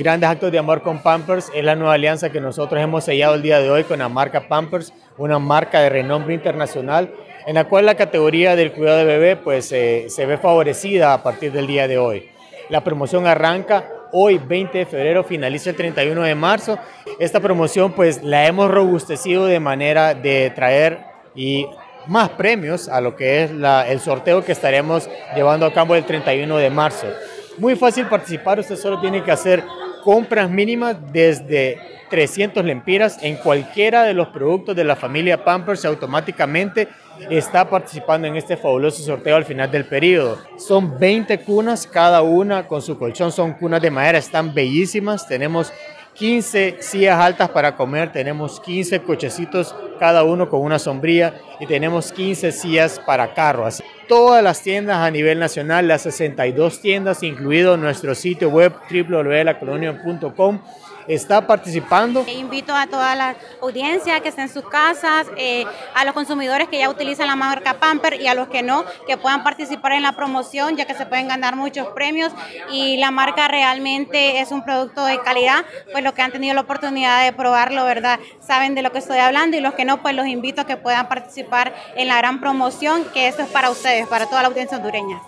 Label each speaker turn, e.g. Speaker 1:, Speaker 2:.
Speaker 1: Grandes Actos de Amor con Pampers es la nueva alianza que nosotros hemos sellado el día de hoy con la marca Pampers, una marca de renombre internacional, en la cual la categoría del cuidado de bebé pues, eh, se ve favorecida a partir del día de hoy. La promoción arranca hoy 20 de febrero, finaliza el 31 de marzo. Esta promoción pues la hemos robustecido de manera de traer y más premios a lo que es el sorteo que estaremos llevando a cabo el 31 de marzo. Muy fácil participar, usted solo tiene que hacer compras mínimas desde 300 lempiras en cualquiera de los productos de la familia Pampers automáticamente está participando en este fabuloso sorteo al final del periodo. Son 20 cunas, cada una con su colchón, son cunas de madera, están bellísimas. Tenemos 15 sillas altas para comer, tenemos 15 cochecitos, cada uno con una sombrilla y tenemos 15 sillas para carros todas las tiendas a nivel nacional, las 62 tiendas, incluido nuestro sitio web www.lacolonia.com está participando.
Speaker 2: Invito a toda la audiencia que esté en sus casas, eh, a los consumidores que ya utilizan la marca Pamper y a los que no, que puedan participar en la promoción, ya que se pueden ganar muchos premios y la marca realmente es un producto de calidad, pues los que han tenido la oportunidad de probarlo, ¿verdad? Saben de lo que estoy hablando y los que no, pues los invito a que puedan participar en la gran promoción, que eso es para ustedes, para toda la audiencia hondureña.